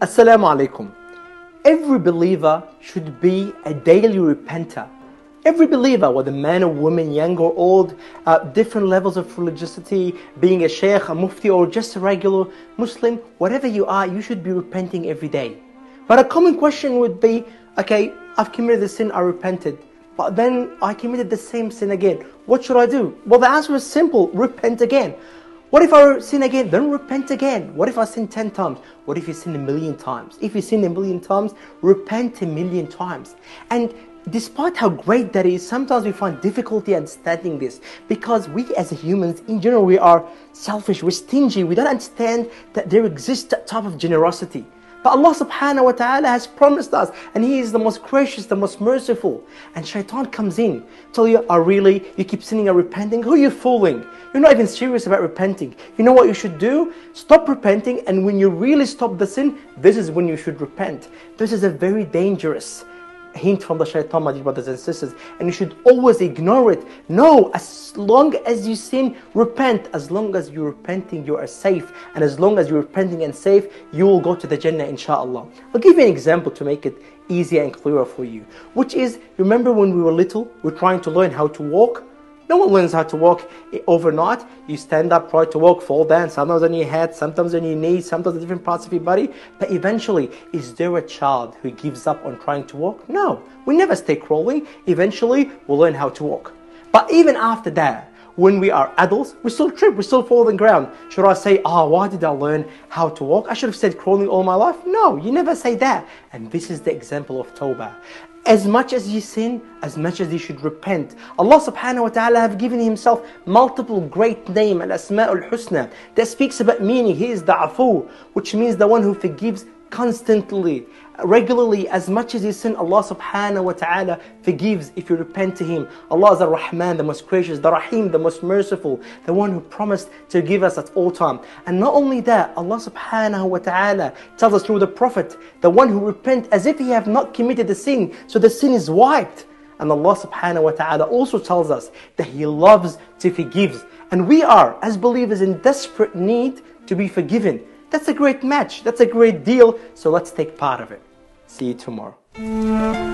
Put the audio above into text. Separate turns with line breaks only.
Assalamu alaikum. Every believer should be a daily repenter. Every believer, whether man or woman, young or old, uh, different levels of religiosity, being a sheikh, a mufti, or just a regular Muslim, whatever you are, you should be repenting every day. But a common question would be, okay, I've committed the sin, I repented. But then I committed the same sin again. What should I do? Well, the answer is simple repent again. What if I sin again? Then repent again. What if I sin 10 times? What if you sin a million times? If you sin a million times, repent a million times. And despite how great that is, sometimes we find difficulty understanding this because we as humans, in general, we are selfish, we're stingy, we don't understand that there exists that type of generosity. But Allah subhanahu wa ta'ala has promised us, and He is the most gracious, the most merciful. And shaitan comes in, tell you, oh really, you keep sinning and repenting? Who are you fooling? You're not even serious about repenting. You know what you should do? Stop repenting, and when you really stop the sin, this is when you should repent. This is a very dangerous hint from the shaitan, my dear brothers and sisters, and you should always ignore it. No, as long as you sin, repent. As long as you're repenting, you are safe. And as long as you're repenting and safe, you will go to the Jannah, inshallah. I'll give you an example to make it easier and clearer for you, which is remember when we were little, we we're trying to learn how to walk? No one learns how to walk overnight. You stand up, try to walk, fall down, sometimes on your head, sometimes on your knees, sometimes on different parts of your body. But eventually, is there a child who gives up on trying to walk? No. We never stay crawling. Eventually, we'll learn how to walk. But even after that, when we are adults, we still trip, we still fall on the ground. Should I say, ah, oh, why did I learn how to walk? I should have said crawling all my life. No, you never say that. And this is the example of Tawbah. As much as you sin, as much as you should repent. Allah subhanahu wa ta'ala have given himself multiple great name, al-asma'ul husna, that speaks about meaning. He is the afu, which means the one who forgives constantly, regularly, as much as you sin, Allah subhanahu wa ta'ala forgives if you repent to Him. Allah is the Rahman, the most gracious, the Rahim, the most merciful, the one who promised to give us at all time. And not only that, Allah subhanahu wa ta'ala tells us through the Prophet, the one who repent as if he have not committed the sin, so the sin is wiped. And Allah subhanahu wa ta'ala also tells us that He loves to forgive. And we are, as believers, in desperate need to be forgiven. That's a great match. That's a great deal. So let's take part of it. See you tomorrow.